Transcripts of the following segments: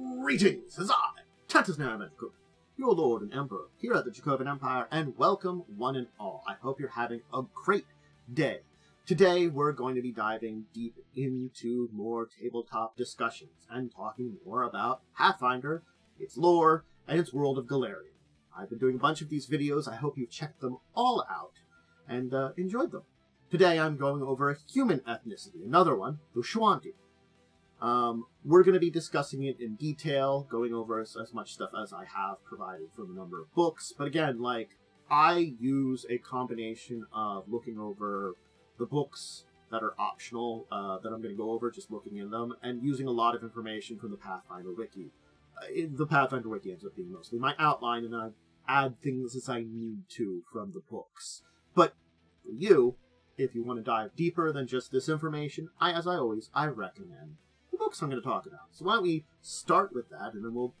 Greetings, as I, Tantus Naramenkuk, your lord and emperor, here at the Dracovin Empire, and welcome one and all. I hope you're having a great day. Today, we're going to be diving deep into more tabletop discussions and talking more about Pathfinder, its lore, and its world of Golarion. I've been doing a bunch of these videos. I hope you've checked them all out and uh, enjoyed them. Today, I'm going over a human ethnicity, another one, the Shoanti. Um, we're going to be discussing it in detail, going over as, as much stuff as I have provided from a number of books. But again, like, I use a combination of looking over the books that are optional, uh, that I'm going to go over, just looking in them, and using a lot of information from the Pathfinder Wiki. Uh, the Pathfinder Wiki ends up being mostly my outline, and I add things as I need to from the books. But for you, if you want to dive deeper than just this information, I, as I always, I recommend books I'm going to talk about. So why don't we start with that, and then we'll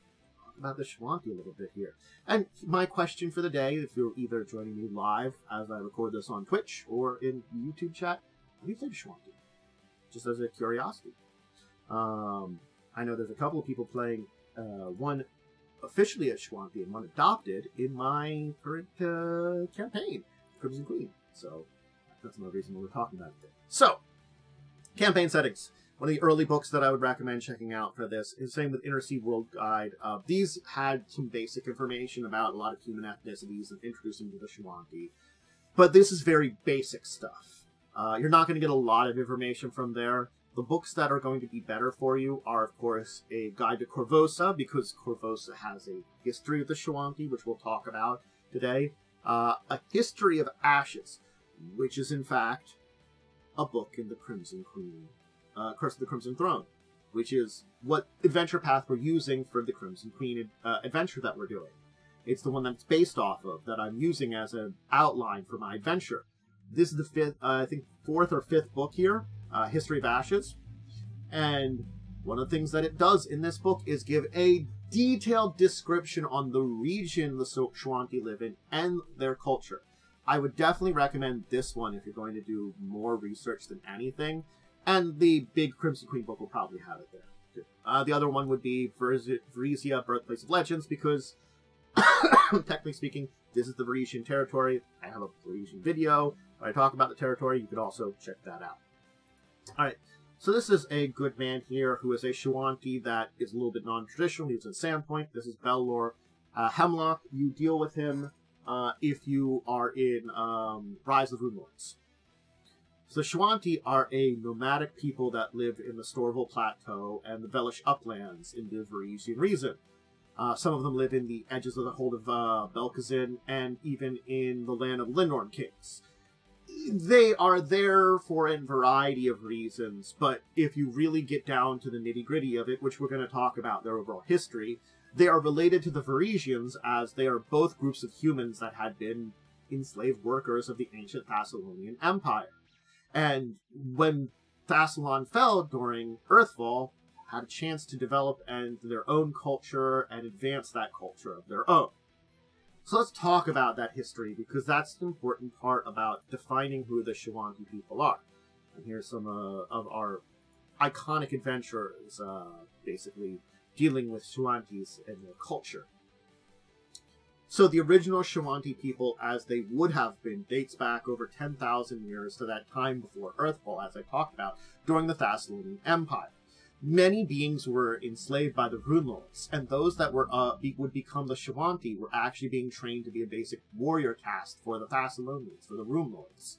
talk about the Shoanti a little bit here. And my question for the day, if you're either joining me live as I record this on Twitch or in YouTube chat, what do you think Shoanti? Just as a curiosity. Um, I know there's a couple of people playing uh, one officially as Shoanti and one adopted in my current uh, campaign, Crimson Queen. So that's another reason we're talking about it. So, campaign settings one of the early books that I would recommend checking out for this is same with Inner Sea World Guide. Uh, these had some basic information about a lot of human ethnicities and introducing to the Shoanti. But this is very basic stuff. Uh, you're not going to get a lot of information from there. The books that are going to be better for you are, of course, a Guide to Korvosa, because Korvosa has a history of the Shoanti, which we'll talk about today. Uh, a History of Ashes, which is, in fact, a book in the Crimson Queen uh, Curse of the Crimson Throne, which is what adventure path we're using for the Crimson Queen uh, adventure that we're doing. It's the one that's based off of that I'm using as an outline for my adventure. This is the fifth, uh, I think, fourth or fifth book here, uh, History of Ashes, and one of the things that it does in this book is give a detailed description on the region the Shoanti live in and their culture. I would definitely recommend this one if you're going to do more research than anything, and the big Crimson Queen book will probably have it there. Too. Uh, the other one would be Varisia, Birthplace of Legends, because, technically speaking, this is the Varisian territory. I have a Varisian video where I talk about the territory. You could also check that out. Alright, so this is a good man here who is a Shoanti that is a little bit non-traditional. He's in Sandpoint. This is Belor. Uh, Hemlock, you deal with him uh, if you are in um, Rise of Runelords. The Shoanti are a nomadic people that live in the Storval Plateau and the Velish Uplands in the Varisian region. Uh, some of them live in the edges of the hold of uh, Belkazin and even in the land of Linnorm Kings. They are there for a variety of reasons, but if you really get down to the nitty gritty of it, which we're going to talk about their overall history, they are related to the Varisians as they are both groups of humans that had been enslaved workers of the ancient Thassilonian Empire. And when Thassilon fell during Earthfall, had a chance to develop and their own culture and advance that culture of their own. So let's talk about that history because that's an important part about defining who the Shoanti people are. And here's some uh, of our iconic adventurers, uh, basically dealing with Shoantis and their culture. So the original Shoanti people, as they would have been, dates back over 10,000 years to that time before Earthfall, as I talked about, during the Thassilonian Empire. Many beings were enslaved by the Runelords, and those that were uh, be, would become the Shoanti were actually being trained to be a basic warrior caste for the Thassilonians, for the Runelords.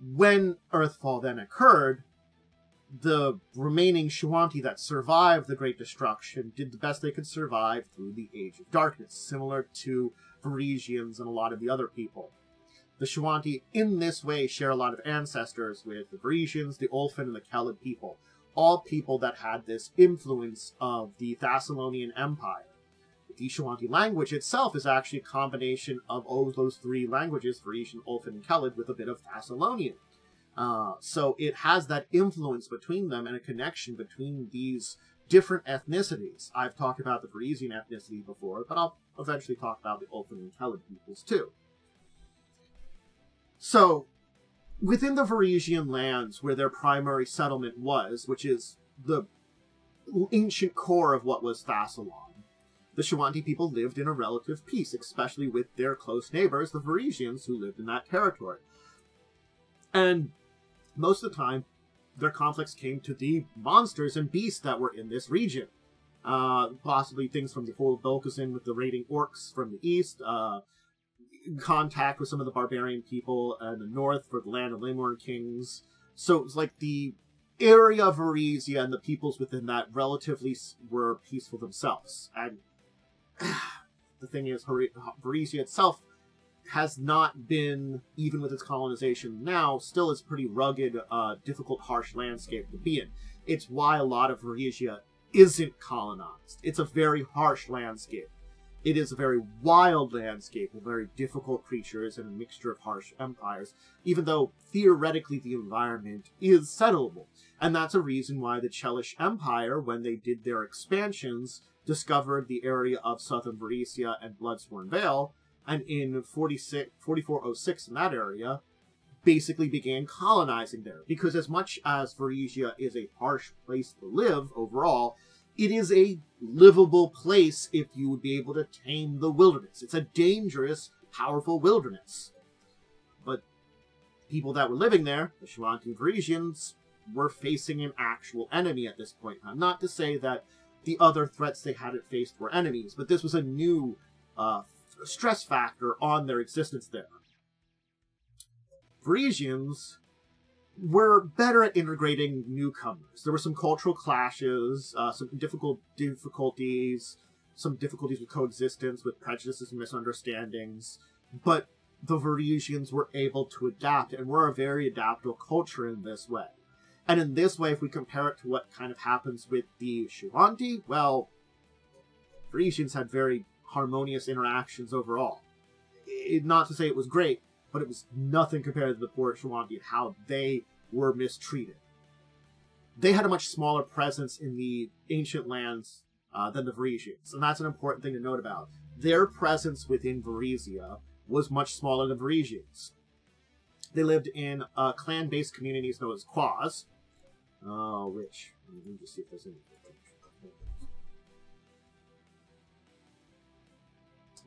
When Earthfall then occurred, the remaining Shoanti that survived the Great Destruction did the best they could survive through the Age of Darkness, similar to Varisians and a lot of the other people. The Shoanti, in this way, share a lot of ancestors with the Varisians, the Ulfen, and the Kellid people, all people that had this influence of the Thassilonian Empire. The Shoanti language itself is actually a combination of all those three languages, Varisian, Ulfen, and Kellid, with a bit of Thassilonian. Uh, so it has that influence between them and a connection between these different ethnicities. I've talked about the Varisian ethnicity before, but I'll eventually talk about the and Kellid peoples too. So, within the Varisian lands where their primary settlement was, which is the ancient core of what was Thassilon. The Shoanti people lived in a relative peace, especially with their close neighbors, the Varisians, who lived in that territory. And most of the time, their conflicts came to the monsters and beasts that were in this region. Uh, possibly things from the whole Belkazin with the raiding orcs from the east, uh, contact with some of the barbarian people in the north for the land of Linnorm kings. So it's like the area of Varisia and the peoples within that relatively were peaceful themselves. And the thing is, Varisia itself has not been, even with its colonization now, still is pretty rugged, uh, difficult, harsh landscape to be in. It's why a lot of Varisia isn't colonized. It's a very harsh landscape. It is a very wild landscape with very difficult creatures and a mixture of harsh empires, even though theoretically the environment is settleable. And that's a reason why the Chelish Empire, when they did their expansions, discovered the area of southern Varisia and Bloodsworn Vale, and in 46, 4406 in that area, basically began colonizing there. Because as much as Varisia is a harsh place to live overall, it is a livable place if you would be able to tame the wilderness. It's a dangerous, powerful wilderness. But people that were living there, the Shoanti Varisians, were facing an actual enemy at this point. Now, not to say that the other threats they hadn't faced were enemies, but this was a new uh, stress factor on their existence there. Varisians were better at integrating newcomers. There were some cultural clashes, uh, some difficult difficulties, some difficulties with coexistence, with prejudices and misunderstandings, but the Varisians were able to adapt, and we're a very adaptable culture in this way. And in this way, if we compare it to what kind of happens with the Shoanti, well, Varisians had very harmonious interactions overall. It, not to say it was great, but it was nothing compared to the poor Shoanti and how they were mistreated. They had a much smaller presence in the ancient lands uh, than the Varisians, and that's an important thing to note about. Their presence within Varisia was much smaller than Varisians. They lived in uh, clan-based communities known as Quas, uh, which, let me just see if there's any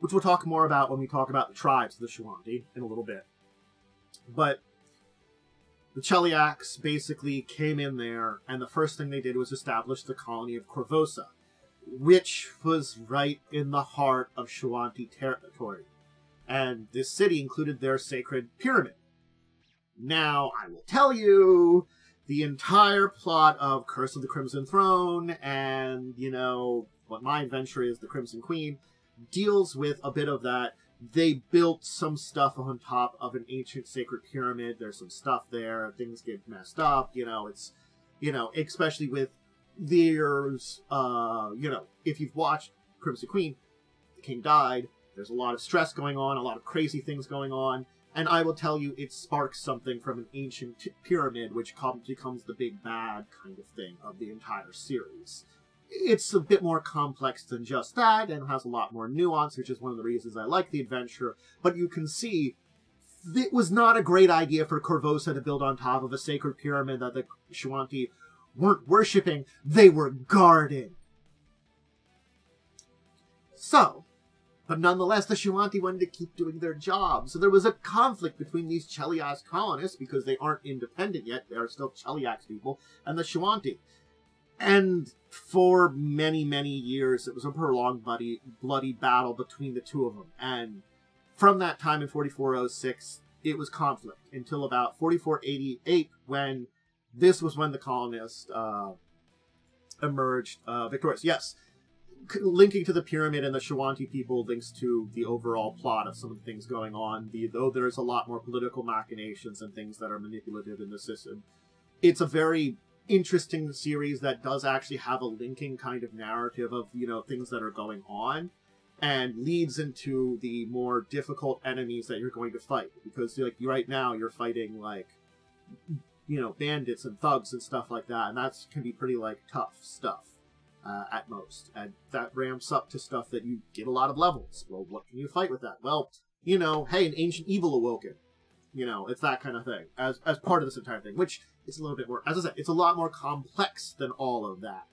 which we'll talk more about when we talk about the tribes of the Shoanti in a little bit. But the Cheliax basically came in there, and the first thing they did was establish the colony of Korvosa, which was right in the heart of Shoanti territory. And this city included their sacred pyramid. Now, I will tell you, the entire plot of Curse of the Crimson Throne and, you know, what my adventure is, the Crimson Queen, deals with a bit of that. They built some stuff on top of an ancient sacred pyramid. There's some stuff there. Things get messed up. You know, it's, you know, especially with there's, uh, you know, if you've watched Crimson Queen, the king died. There's a lot of stress going on, a lot of crazy things going on. And I will tell you, it sparks something from an ancient pyramid, which becomes the big bad kind of thing of the entire series it's a bit more complex than just that and has a lot more nuance, which is one of the reasons I like the adventure. But you can see it was not a great idea for Korvosa to build on top of a sacred pyramid that the Shoanti weren't worshipping, they were guarding. So, but nonetheless, the Shoanti wanted to keep doing their job. So there was a conflict between these Cheliax colonists, because they aren't independent yet, they are still Cheliax people, and the Shoanti. And for many, many years, it was a prolonged bloody, bloody battle between the two of them. And from that time in 4406, it was conflict until about 4488, when this was when the colonists uh, emerged uh, victorious. Yes, linking to the pyramid and the Shoanti people links to the overall plot of some of the things going on. The, though there's a lot more political machinations and things that are manipulative in the system, it's a very interesting series that does actually have a linking kind of narrative of you know things that are going on and leads into the more difficult enemies that you're going to fight. Because like right now you're fighting like you know bandits and thugs and stuff like that and that can be pretty like tough stuff uh, at most. And that ramps up to stuff that you get a lot of levels. Well what can you fight with that? Well you know hey an ancient evil awoken. You know, it's that kind of thing as as part of this entire thing, which is a little bit more. As I said, it's a lot more complex than all of that.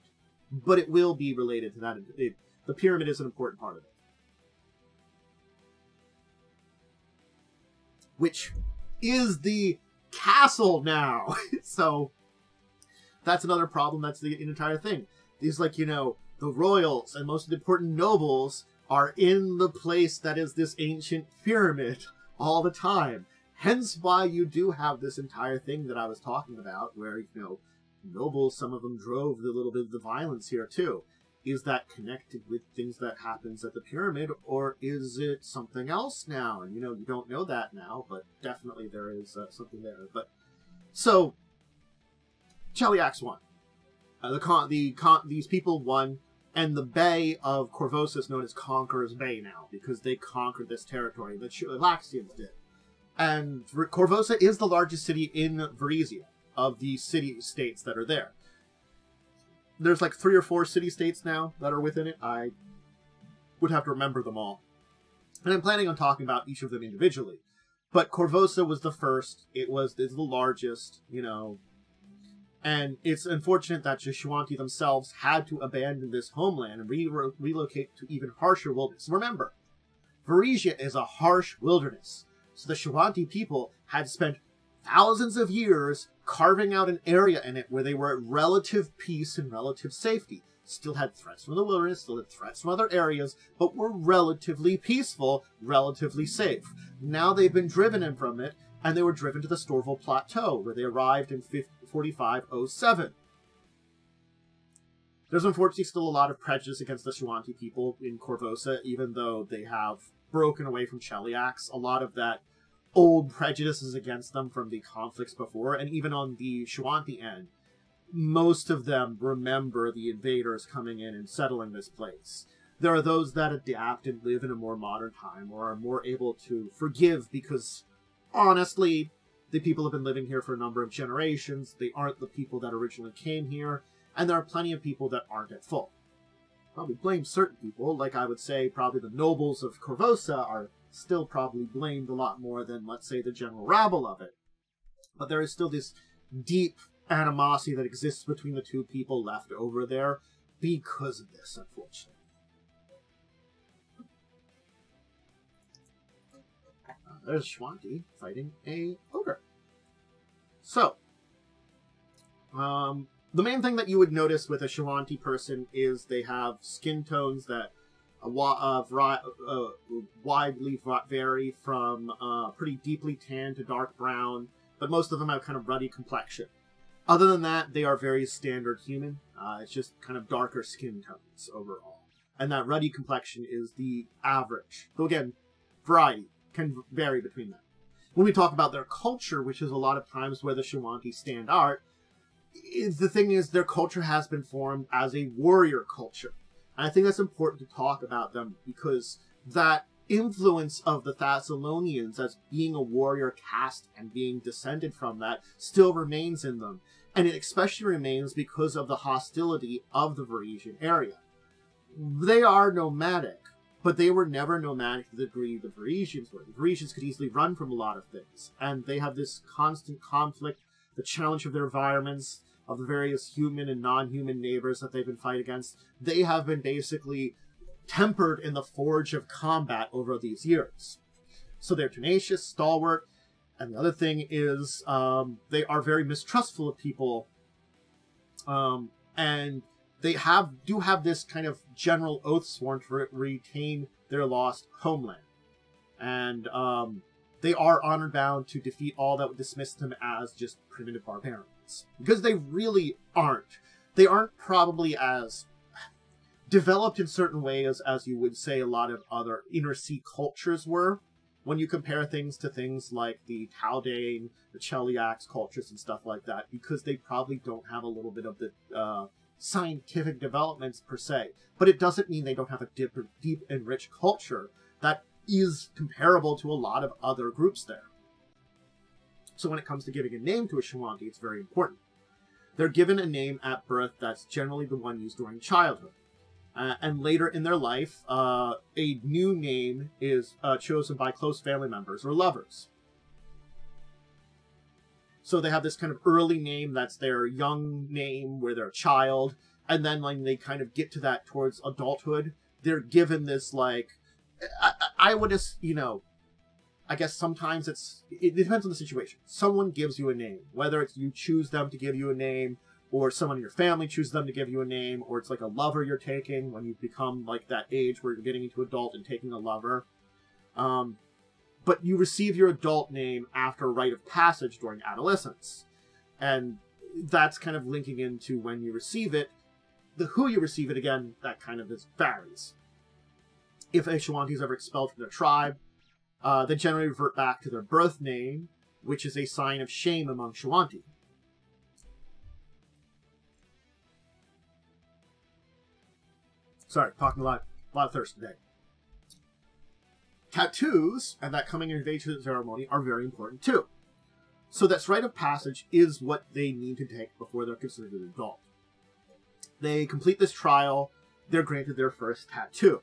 but it will be related to that. It, the pyramid is an important part of it. Which is the castle now. so that's another problem. That's the entire thing. These, like, you know, the royals and most of the important nobles are in the place that is this ancient pyramid all the time. Hence why you do have this entire thing that I was talking about, where, you know, nobles, some of them drove the little bit of the violence here too. Is that connected with things that happens at the pyramid, or is it something else now? And you know, you don't know that now, but definitely there is uh, something there. But so, Cheliax won. Uh, the con, the con, these people won, and the Bay of Korvosa is known as Conqueror's Bay now because they conquered this territory. The Laxians did, and Korvosa is the largest city in Varisia of the city states that are there. There's like three or four city states now that are within it. I would have to remember them all. And I'm planning on talking about each of them individually. But Korvosa was the first. It was is the largest, you know. And it's unfortunate that Shoanti themselves had to abandon this homeland and re relocate to even harsher wilderness. Remember, Varisia is a harsh wilderness. So the Shoanti people had spent thousands of years carving out an area in it where they were at relative peace and relative safety. Still had threats from the wilderness, still had threats from other areas, but were relatively peaceful, relatively safe. Now they've been driven in from it, and they were driven to the Storval Plateau, where they arrived in 4507. There's unfortunately still a lot of prejudice against the Shoanti people in Korvosa, even though they have broken away from Cheliax. A lot of that old prejudices against them from the conflicts before, and even on the Shoanti end, most of them remember the invaders coming in and settling this place. There are those that adapt and live in a more modern time or are more able to forgive because, honestly, the people have been living here for a number of generations. They aren't the people that originally came here, and there are plenty of people that aren't at fault. Probably blame certain people, like I would say probably the nobles of Korvosa are still probably blamed a lot more than, let's say, the general rabble of it. But there is still this deep animosity that exists between the two people left over there because of this, unfortunately. Uh, there's Shoanti fighting a ogre. So, um, the main thing that you would notice with a Shoanti person is they have skin tones that uh, uh, widely vary from uh, pretty deeply tan to dark brown, but most of them have kind of ruddy complexion. Other than that, they are very standard human. Uh, it's just kind of darker skin tones overall. And that ruddy complexion is the average. Though again, variety can vary between them. When we talk about their culture, which is a lot of times where the Shoanti stand out, the thing is their culture has been formed as a warrior culture. And I think that's important to talk about them because that influence of the Thassilonians as being a warrior caste and being descended from that still remains in them. And it especially remains because of the hostility of the Varisian area. They are nomadic, but they were never nomadic to the degree the Varisians were. The Varisians could easily run from a lot of things, and they have this constant conflict, the challenge of their environments, of the various human and non-human neighbors that they've been fighting against, they have been basically tempered in the forge of combat over these years. So they're tenacious, stalwart, and the other thing is um, they are very mistrustful of people, um, and they have do have this kind of general oath sworn to retain their lost homeland, and um, they are honor bound to defeat all that would dismiss them as just primitive barbarians because they really aren't. They aren't probably as developed in certain ways as you would say a lot of other inner sea cultures were when you compare things to things like the Taldane, the Cheliax cultures and stuff like that, because they probably don't have a little bit of the uh, scientific developments per se. But it doesn't mean they don't have a deep, deep and rich culture that is comparable to a lot of other groups there. So when it comes to giving a name to a Shoanti, it's very important. They're given a name at birth that's generally the one used during childhood. Uh, and later in their life, uh, a new name is uh, chosen by close family members or lovers. So they have this kind of early name that's their young name where they're a child, and then when they kind of get to that towards adulthood, they're given this like I, I would just you know I guess sometimes it's it depends on the situation. Someone gives you a name, whether it's you choose them to give you a name, or someone in your family chooses them to give you a name, or it's like a lover you're taking when you become like that age where you're getting into adult and taking a lover. Um, but you receive your adult name after rite of passage during adolescence, and that's kind of linking into when you receive it. The who you receive it again, that kind of is varies. If a Shoanti is ever expelled from their tribe, uh, they generally revert back to their birth name, which is a sign of shame among Shoanti. Sorry, talking a lot, a lot of thirst today. Tattoos and that coming of age ceremony are very important too. So that's rite of passage is what they need to take before they're considered an adult. They complete this trial, they're granted their first tattoo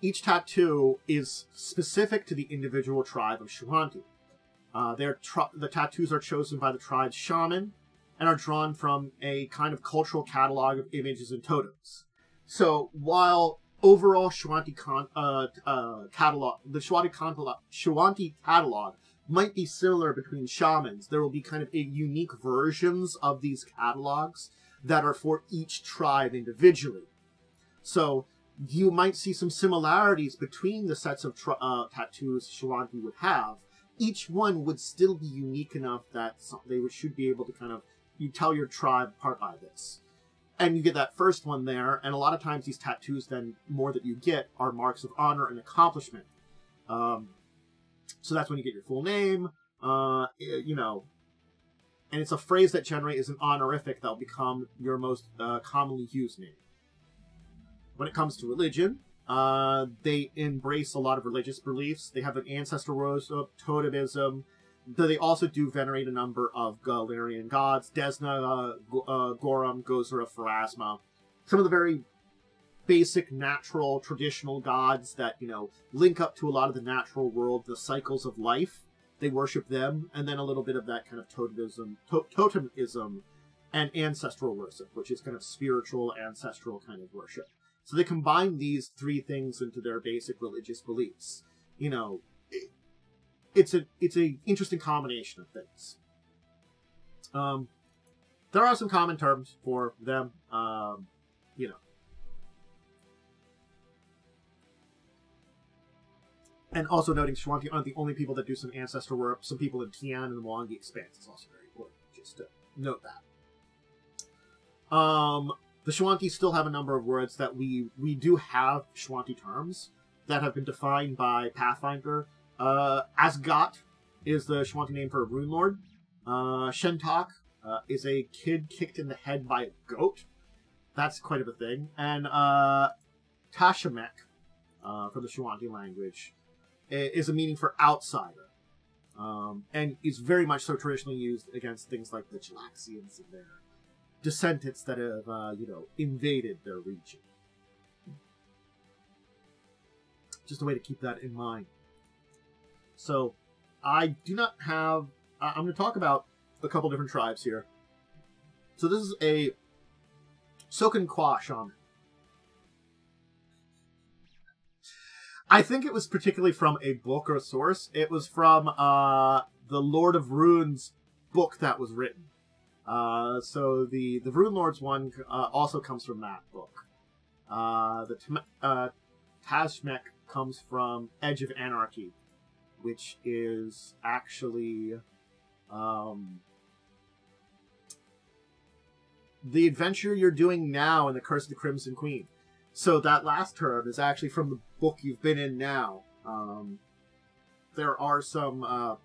each tattoo is specific to the individual tribe of Shoanti. Uh, the tattoos are chosen by the tribe's shaman and are drawn from a kind of cultural catalog of images and totems. So while overall Shuanti uh, uh, catalog, the Shuanti, catalog, Shoanti catalog might be similar between shamans, there will be kind of unique versions of these catalogs that are for each tribe individually. So you might see some similarities between the sets of uh, tattoos Shoanti would have. Each one would still be unique enough that they should be able to kind of you tell your tribe apart by this. And you get that first one there, and a lot of times these tattoos, then more that you get, are marks of honor and accomplishment. Um, so that's when you get your full name, uh, you know, and it's a phrase that generally is an honorific that will become your most uh, commonly used name when it comes to religion, uh, they embrace a lot of religious beliefs. They have an ancestral worship, totemism. They also do venerate a number of Golarion gods, Desna, uh, uh, Gorum, Gozreh, Pharasma. Some of the very basic natural traditional gods that, you know, link up to a lot of the natural world, the cycles of life. They worship them, and then a little bit of that kind of totemism, to- totemism and ancestral worship, which is kind of spiritual, ancestral kind of worship. So they combine these three things into their basic religious beliefs. You know, it, it's a it's a interesting combination of things. Um, there are some common terms for them. Um, you know, and also noting Shoanti aren't the only people that do some ancestor work. Some people in Tian and the Mwangi Expanse is also very important. Just to note that. Um, the Shoanti still have a number of words that we we do have Shoanti terms that have been defined by Pathfinder. Uh, Asgat is the Shoanti name for a rune lord. Uh, Shentak uh, is a kid kicked in the head by a goat. That's quite of a thing. And uh, Tashamek, uh, from the Shoanti language, is a meaning for outsider. Um, and is very much so traditionally used against things like the Chelaxians and their descendants that have, uh, you know, invaded their region. Just a way to keep that in mind. So, I do not have. I'm going to talk about a couple different tribes here. So this is a Soken Kwa shaman. I think it was particularly from a book or a source. It was from uh, the Lord of Runes book that was written. Uh, so the the Rune Lords one uh, also comes from that book. Uh, the uh, Tashmek comes from Edge of Anarchy, which is actually um, the adventure you're doing now in the Curse of the Crimson Queen. So that last term is actually from the book you've been in now. Um, there are some uh,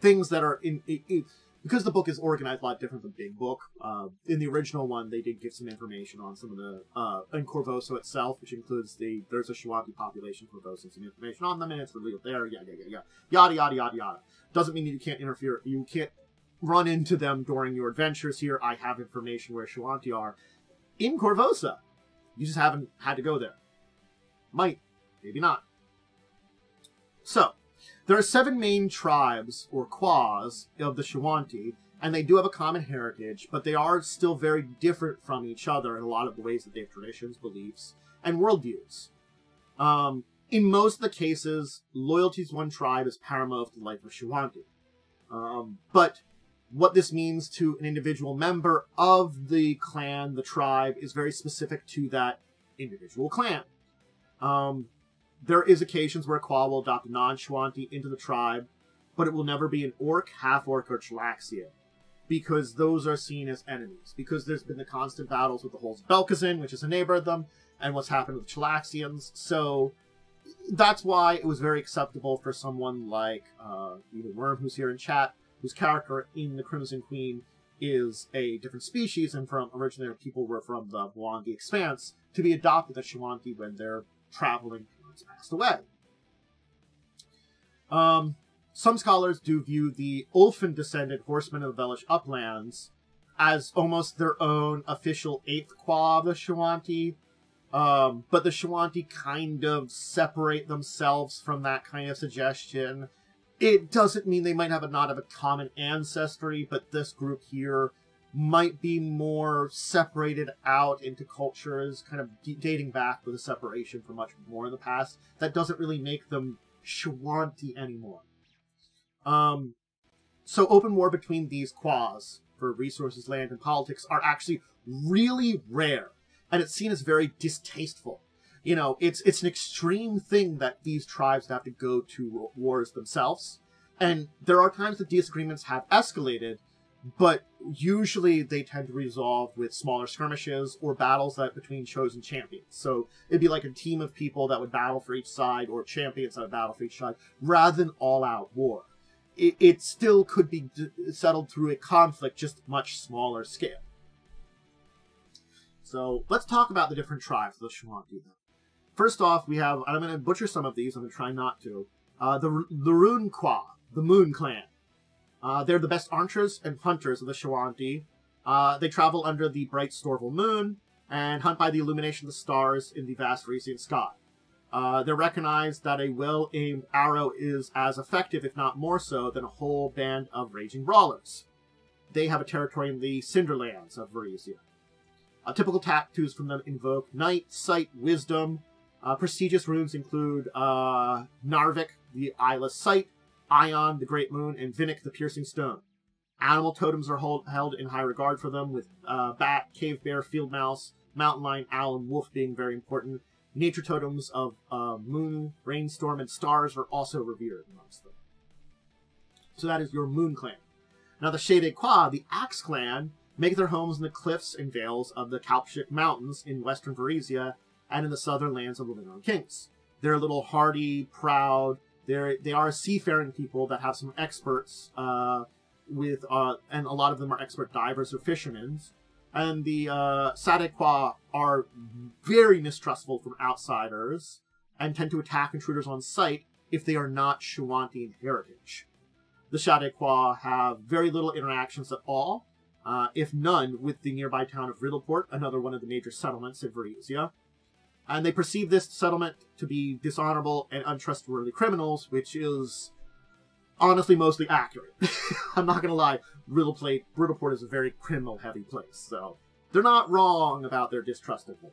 things that are in, in, because the book is organized a lot different than Big Book. Uh, in the original one, they did give some information on some of the uh, in Korvosa itself, which includes the there's a Shoanti population Korvosa, some information on them, and it's revealed there. Yeah, yeah, yeah, yada yada yada yada. Doesn't mean that you can't interfere. You can't run into them during your adventures here. I have information where Shoanti are in Korvosa. You just haven't had to go there. Might, maybe not. So, there are seven main tribes, or quas, of the Shoanti, and they do have a common heritage, but they are still very different from each other in a lot of the ways that they have traditions, beliefs, and worldviews. Um, in most of the cases, loyalty to one tribe is paramount to the life of Shoanti. Um, but what this means to an individual member of the clan, the tribe, is very specific to that individual clan. Um, there is occasions where Qua will adopt a non-Shoanti into the tribe, but it will never be an orc, half-orc, or Chelaxian because those are seen as enemies. Because there's been the constant battles with the Holes Belkazin, which is a neighbor of them, and what's happened with the Chelaxians. So that's why it was very acceptable for someone like uh, either Worm, who's here in chat, whose character in the Crimson Queen is a different species, and from originally people were from the Mwangi Expanse, to be adopted as Shoanti when they're traveling parents passed away. Um, some scholars do view the Ulfen descended horsemen of the Velish uplands as almost their own official eighth qua of the Shoanti. Um, but the Shoanti kind of separate themselves from that kind of suggestion. It doesn't mean they might have a not of a common ancestry, but this group here might be more separated out into cultures, kind of dating back with a separation for much more in the past. That doesn't really make them Shoanti anymore. Um, so open war between these quas for resources, land, and politics are actually really rare, and it's seen as very distasteful. You know, it's it's an extreme thing that these tribes have to go to wars themselves, and there are times that disagreements have escalated, but usually they tend to resolve with smaller skirmishes or battles that between chosen champions. So it'd be like a team of people that would battle for each side, or champions that would battle for each side, rather than all-out war it, it still could be settled through a conflict, just much smaller scale. So let's talk about the different tribes of the Shoanti. First off, we have, I'm going to butcher some of these, I'm going to try not to, uh, the, the the Moon Clan. Uh, they're the best archers and hunters of the Shoanti. Uh, they travel under the bright Storval moon and hunt by the illumination of the stars in the vast Varisian sky. Uh, they're recognized that a well-aimed arrow is as effective, if not more so, than a whole band of raging brawlers. They have a territory in the Cinderlands of Varisia. Uh, typical tattoos from them invoke Night, Sight, Wisdom. Uh, prestigious runes include uh, Narvik, the Eyeless Sight, Ion, the Great Moon, and Vinnic, the Piercing Stone. Animal totems are hold, held in high regard for them, with uh, bat, cave bear, field mouse, mountain lion, owl, and wolf being very important, nature totems of uh, moon, rainstorm, and stars are also revered amongst them. So that is your moon clan. Now the Shade Qua, the Axe clan, make their homes in the cliffs and vales of the Calphiak Mountains in western Varisia and in the southern lands of the Linnorm Kings. They're a little hardy, proud. They're they are seafaring people that have some experts uh, with uh, and a lot of them are expert divers or fishermen and the uh, Shadde-Quah are very mistrustful from outsiders and tend to attack intruders on sight if they are not Shoanti in heritage. The Shadde-Quah have very little interactions at all, uh, if none, with the nearby town of Riddleport, another one of the major settlements in Varisia. And they perceive this settlement to be dishonorable and untrustworthy criminals, which is honestly mostly accurate. I'm not gonna lie, Riddleport, Riddleport is a very criminal heavy place, so they're not wrong about their distrust of them.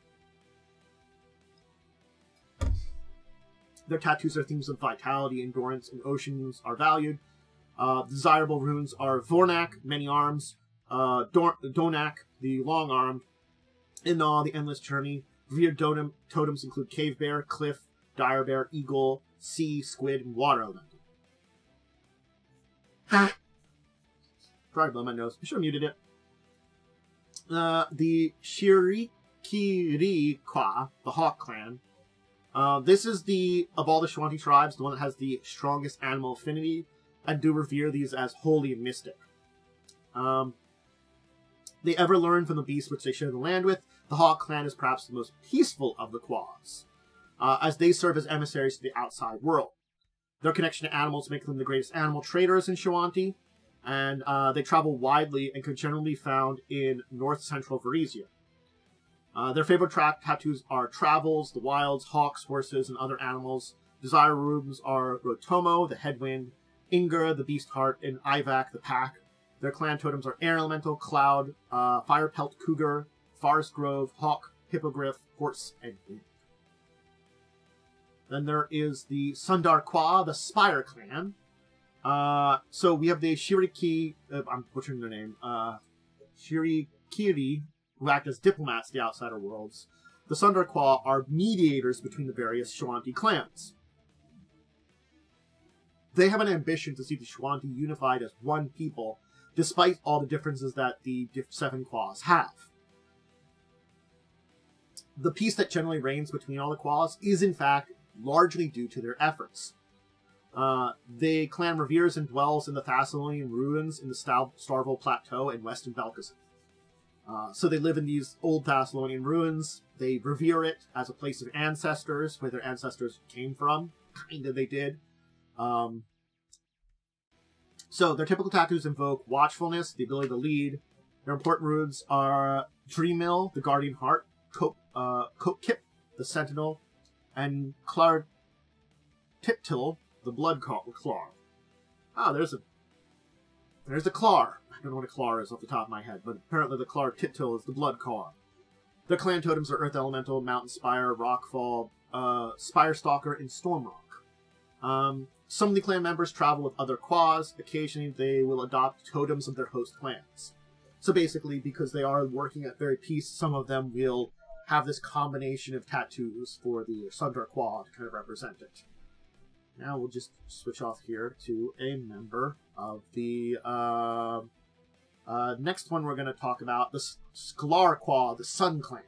Their tattoos are themes of vitality, endurance, and oceans are valued. Uh, desirable runes are Vornak, many arms, uh, Donak, the long armed, Inna, the endless journey. Revered totem, totems include cave bear, cliff, dire bear, eagle, sea, squid, and water elemental. Sorry, blow my nose. I should have muted it. Uh, the Shriikirri-Quah, the Hawk Clan. Uh, this is the, of all the Shoanti tribes, the one that has the strongest animal affinity, and do revere these as holy and mystic. Um, they ever learn from the beasts which they share the land with. The Hawk Clan is perhaps the most peaceful of the Quas, uh, as they serve as emissaries to the outside world. Their connection to animals make them the greatest animal traders in Shoanti, and uh, they travel widely and can generally be found in north central Varisia. Uh, their favorite track tattoos are travels, the wilds, hawks, horses, and other animals. Desire rooms are Rotomo, the headwind, Ingur, the beast heart, and Ivak, the pack. Their clan totems are Air Elemental, Cloud, uh, Fire Pelt Cougar, Forest Grove, Hawk, Hippogriff, Horse, and Wind. Then there is the Sundar Kwa, the Spire clan. Uh, so we have the Shiriki, uh, I'm butchering their name, uh, Shriikirri, who act as diplomats to the outsider worlds. The Sundar Kwa are mediators between the various Shoanti clans. They have an ambition to see the Shoanti unified as one people, despite all the differences that the seven Quas have. The peace that generally reigns between all the Quas is, in fact, largely due to their efforts. Uh, the clan reveres and dwells in the Thassilonian ruins in the Storval Plateau in western Belkazin. Uh, so they live in these old Thassilonian ruins. They revere it as a place of ancestors, where their ancestors came from. Kinda they did. Um, so their typical tattoos invoke watchfulness, the ability to lead. Their important runes are Dreammill, the Guardian Heart, Cope, uh, Kip, the Sentinel, and Clar Tiptil, the Blood Claw. Ah, there's a there's a Clar. I don't know what a Clar is off the top of my head, but apparently the Clar Tiptil is the Blood Claw. Their clan totems are Earth Elemental, Mountain Spire, Rockfall, uh, Spire Stalker, and Stormrock. Um, some of the clan members travel with other Quas. Occasionally, they will adopt totems of their host clans. So basically, because they are working at very peace, some of them will have this combination of tattoos for the Sundar Qua to kind of represent it. Now we'll just switch off here to a member of the uh, uh, next one we're going to talk about, the Sklar Qua, the Sun Clan.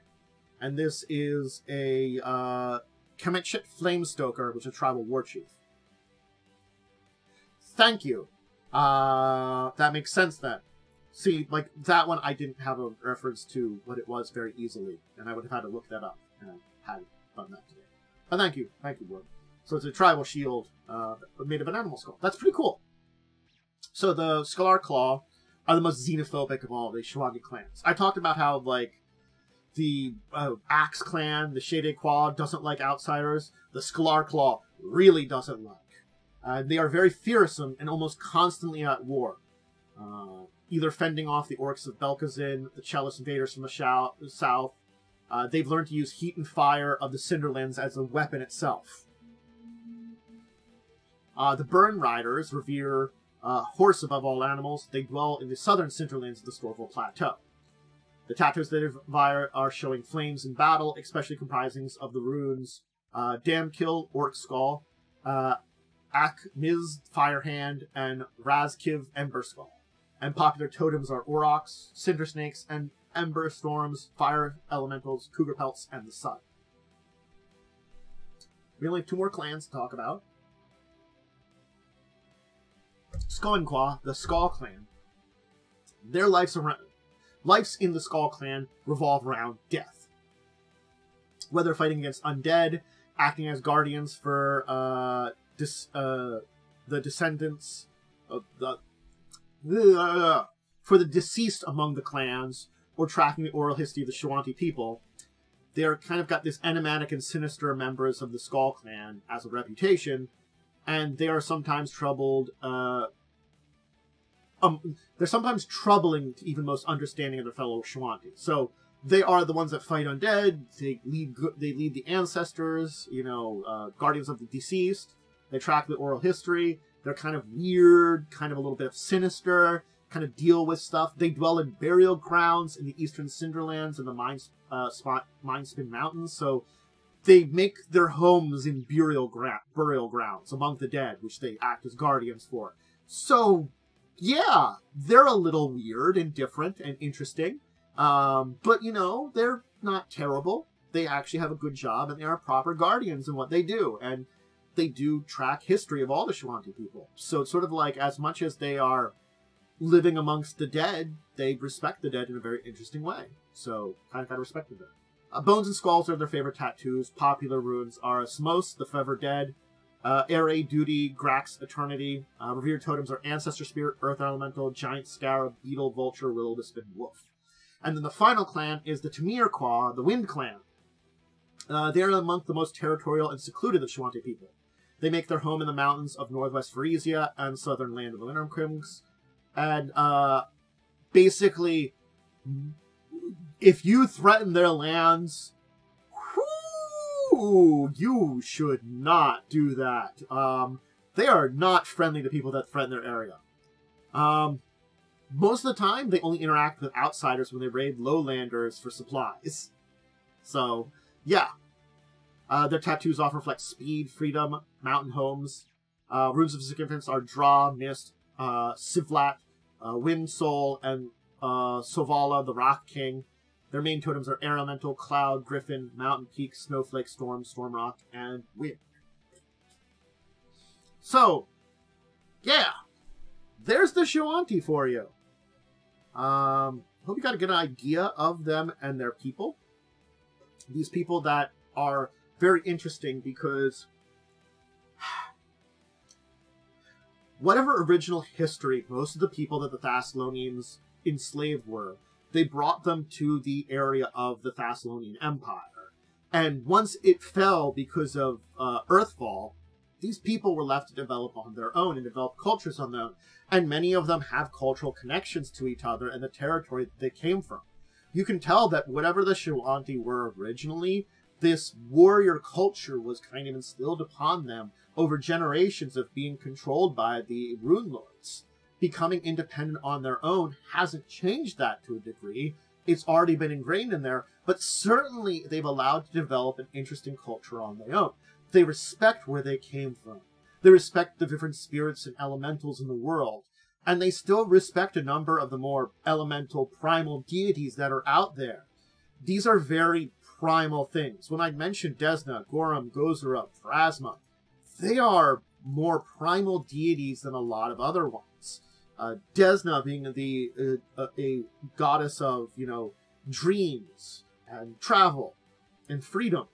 And this is a uh, Kemetchit Flamestoker, which is a tribal war chief. Thank you. Uh, that makes sense then. See, like, that one I didn't have a reference to what it was very easily, and I would have had to look that up, and I hadn't done that today. But thank you. Thank you, Ward. So it's a tribal shield uh, made of an animal skull. That's pretty cool. So the Sklar-Quah are the most xenophobic of all the Shoanti clans. I talked about how, like, the uh, Axe clan, the Shade Qua, doesn't like outsiders. The Sklar-Quah really doesn't like. Uh, they are very fearsome and almost constantly at war. Uh, either fending off the orcs of Belkazin, the Chelish invaders from the south. Uh, they've learned to use heat and fire of the Cinderlands as a weapon itself. Uh, the Burn Riders revere uh, horse above all animals. They dwell in the southern Cinderlands of the Storval Plateau. The tattoos that they revere are showing flames in battle, especially comprising of the runes uh, Damkill, Orc Skull, uh, Ak Miz, Firehand, and Razkiv, Ember Skull and popular totems are Aurochs, Cinder Snakes, and Ember Storms, Fire Elementals, Cougar Pelts, and the Sun. We only have two more clans to talk about. Skoan-Quah, the Skull Clan. Their lives around lives in the Skull Clan revolve around death. Whether fighting against undead, acting as guardians for uh, dis, uh, the descendants of the for the deceased among the clans or tracking the oral history of the Shoanti people. They're kind of got this enigmatic and sinister members of the Skull clan as a reputation, and they are sometimes troubled. Uh, um, they're sometimes troubling to even most understanding of their fellow Shoanti. So they are the ones that fight undead. They lead. They lead the ancestors. You know, uh, guardians of the deceased. They track the oral history. They're kind of weird, kind of a little bit sinister, kind of deal with stuff. They dwell in burial grounds in the eastern Cinderlands and the Mine, uh, spot, Mindspin Mountains. So they make their homes in burial, gra- burial grounds among the dead, which they act as guardians for. So, yeah, they're a little weird and different and interesting. Um, but, you know, they're not terrible. They actually have a good job and they are proper guardians in what they do. And they do track history of all the Shoanti people. So it's sort of like as much as they are living amongst the dead, they respect the dead in a very interesting way. So kind of kind of respected them. Uh, bones and skulls are their favorite tattoos. Popular runes are Smos, the forever dead, uh, Ere, Duty, Grax, Eternity. Uh, revered totems are Ancestor Spirit, Earth Elemental, Giant Scarab, Beetle, Vulture, Will-O-Wisp, and Wolf. And then the final clan is the Tamiir-Quah, the Wind Clan. Uh, they are among the most territorial and secluded of Shoanti people. They make their home in the mountains of northwest Varisia and southern land of the Winter Kings. and uh, basically, if you threaten their lands, whoo, you should not do that. Um, they are not friendly to people that threaten their area. Um, most of the time, they only interact with outsiders when they raid lowlanders for supplies. So, yeah. Uh, their tattoos often reflect speed, freedom, mountain homes. Uh, runes of significance are Draw, Mist, uh, Sivlat, uh, Wind Soul, and uh, Sovala, the Rock King. Their main totems are Air Elemental, Cloud, Griffin, Mountain Peak, Snowflake, Storm, Storm Rock, and Wind. So, yeah, there's the Shoanti for you. Um, hope you got a good idea of them and their people. These people that are very interesting because whatever original history most of the people that the Thassilonians enslaved were, they brought them to the area of the Thassilonian Empire. And once it fell because of uh, Earthfall, these people were left to develop on their own and develop cultures on their own. And many of them have cultural connections to each other and the territory that they came from. You can tell that whatever the Shoanti were originally, this warrior culture was kind of instilled upon them over generations of being controlled by the rune lords. Becoming independent on their own hasn't changed that to a degree. It's already been ingrained in there, but certainly they've allowed to develop an interesting culture on their own. They respect where they came from. They respect the different spirits and elementals in the world. And they still respect a number of the more elemental primal deities that are out there. These are very primal things. When I mentioned Desna, Gorum, Gozreh, Pharasma, they are more primal deities than a lot of other ones. Uh, Desna being the uh, a goddess of you know dreams and travel and freedom,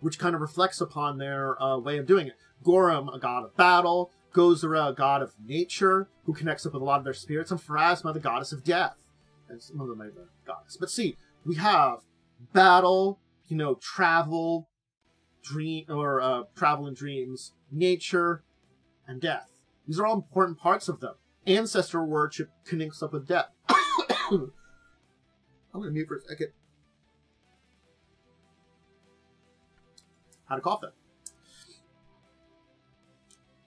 which kind of reflects upon their uh, way of doing it. Gorum, a god of battle. Gozreh, a god of nature, who connects up with a lot of their spirits, and Pharasma, the goddess of death. And some of them are the goddess. But see, we have battle, you know, travel, dream or uh, travel and dreams, nature, and death. These are all important parts of them. Ancestor worship connects up with death. I'm gonna mute for a second. How to cough then.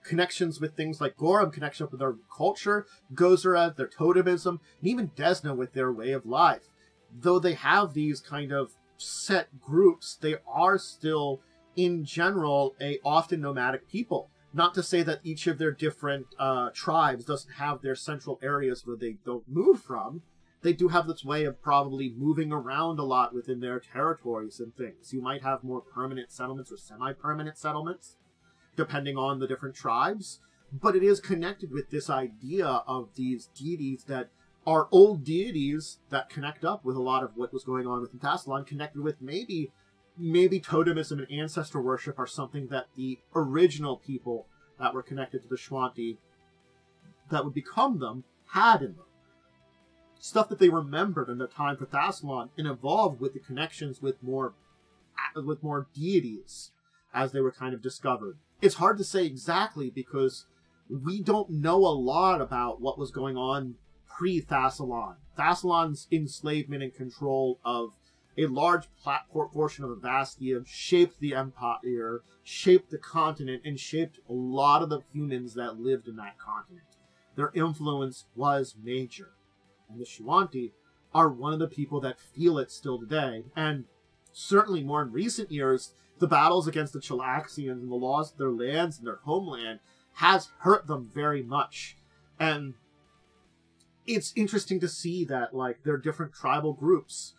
Connections with things like Gorum, connection with their culture, Gozreh, their totemism, and even Desna with their way of life. Though they have these kind of set groups, they are still in general, a often nomadic people. Not to say that each of their different uh, tribes doesn't have their central areas where they don't move from. They do have this way of probably moving around a lot within their territories and things. You might have more permanent settlements or semi-permanent settlements, depending on the different tribes. But it is connected with this idea of these deities that are old deities that connect up with a lot of what was going on within Thassilon, connected with maybe maybe totemism and ancestor worship are something that the original people that were connected to the Shoanti that would become them had in them. Stuff that they remembered in their time for Thassilon and evolved with the connections with more with more deities as they were kind of discovered. It's hard to say exactly because we don't know a lot about what was going on pre-Thassilon. Thassilon's enslavement and control of a large portion of Avistan shaped the empire, shaped the continent, and shaped a lot of the humans that lived in that continent. Their influence was major. And the Shoanti are one of the people that feel it still today. And certainly more in recent years, the battles against the Chelaxians and the loss of their lands and their homeland has hurt them very much. And it's interesting to see that, like, their different tribal groups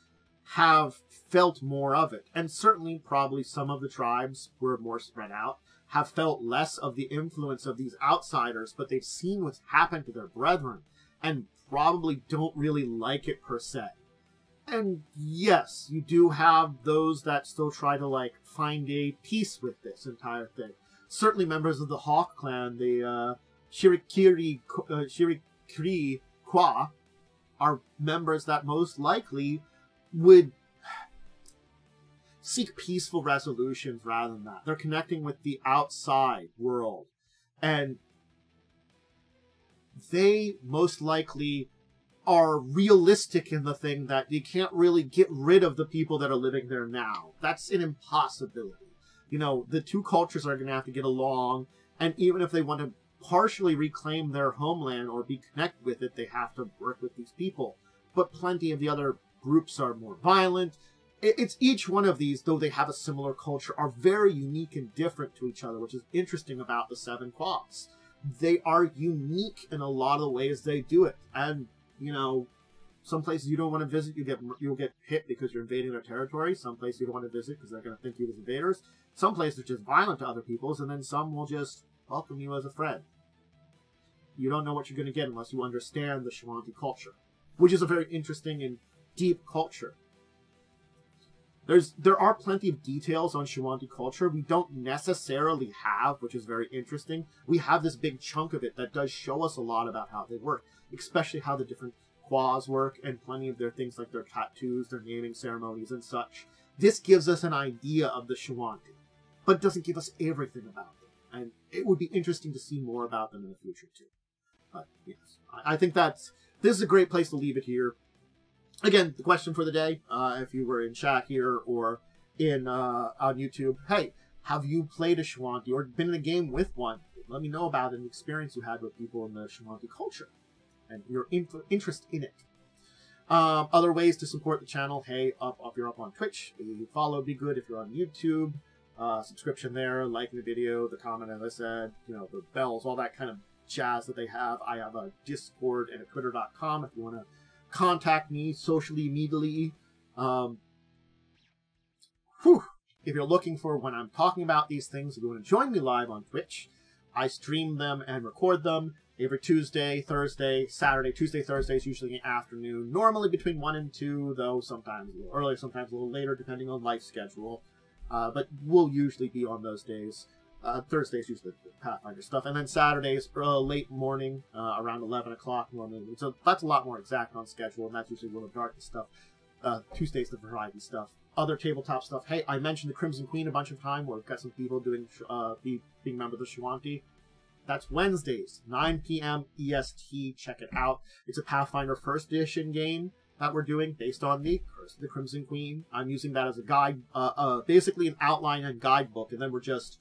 have felt more of it. And certainly, probably some of the tribes were more spread out, have felt less of the influence of these outsiders, but they've seen what's happened to their brethren and probably don't really like it per se. And yes, you do have those that still try to like find a peace with this entire thing. Certainly, members of the Hawk clan, the uh, Shriikirri uh, Shriikirri Quah, are members that most likely would seek peaceful resolutions rather than that. They're connecting with the outside world. And they most likely are realistic in the thing that you can't really get rid of the people that are living there now. That's an impossibility. You know, the two cultures are going to have to get along, and even if they want to partially reclaim their homeland or be connected with it, they have to work with these people. But plenty of the other groups are more violent. It's each one of these, though they have a similar culture, are very unique and different to each other, which is interesting about the Seven Quahs. They are unique in a lot of the ways they do it, and you know, some places you don't want to visit, you get you'll get hit because you're invading their territory. Some places you don't want to visit because they're going to think you as invaders. Some places are just violent to other peoples, and then some will just welcome you as a friend. You don't know what you're going to get unless you understand the Shoanti culture, which is a very interesting and deep culture. There's there are plenty of details on Shoanti culture we don't necessarily have, which is very interesting. We have this big chunk of it that does show us a lot about how they work, especially how the different quahs work and plenty of their things like their tattoos, their naming ceremonies and such. This gives us an idea of the Shoanti, but doesn't give us everything about them. And it would be interesting to see more about them in the future too. But yes, I think that's this is a great place to leave it here again, the question for the day, uh, if you were in chat here or in uh, on YouTube, hey, have you played a Shoanti or been in a game with one? Let me know about an experience you had with people in the Shoanti culture and your interest in it. Um, other ways to support the channel, hey, up, you're up on Twitch. You follow, be good. If you're on YouTube, uh, subscription there, liking the video, the comment, as I said, you know, the bells, all that kind of jazz that they have. I have a Discord and a Twitter.com if you want to contact me socially immediately. Um, whew, if you're looking for when I'm talking about these things, if you want to join me live on Twitch, I stream them and record them every Tuesday, Thursday, Saturday. Tuesday, Thursday is usually in the afternoon, normally between 1 and 2, though sometimes a little earlier, sometimes a little later, depending on life schedule. Uh, but we'll usually be on those days. Uh, Thursdays usually Pathfinder stuff, and then Saturdays uh, late morning, uh, around eleven o'clock normally. So that's a lot more exact on schedule, and that's usually World of Darkness stuff. Uh, Tuesdays the variety stuff. Other tabletop stuff. Hey, I mentioned the Crimson Queen a bunch of time. Where we've got some people doing uh, be, being members of the Shoanti. That's Wednesdays, 9 p.m. EST. Check it out. It's a Pathfinder First Edition game that we're doing based on the Curse of the Crimson Queen. I'm using that as a guide, uh, basically an outline and guidebook, and then we're just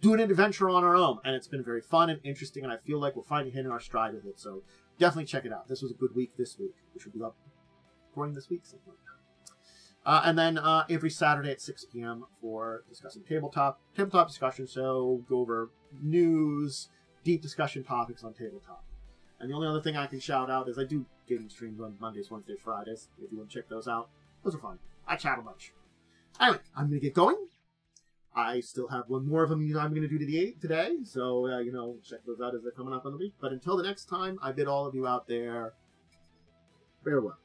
doing an adventure on our own. And it's been very fun and interesting, and I feel like we're finally hitting our stride with it. So definitely check it out. This was a good week this week. We should be up recording this week. Uh, and then uh, every Saturday at 6 p.m. for discussing tabletop tabletop discussion. So go over news, deep discussion topics on tabletop. And the only other thing I can shout out is I do gaming streams on Mondays, Wednesdays, Fridays. If you want to check those out, those are fun. I chat a bunch. Anyway, I'm gonna get going. I still have one more of them I'm going to do today, so uh, you know, check those out as they're coming up on the week. But until the next time, I bid all of you out there farewell.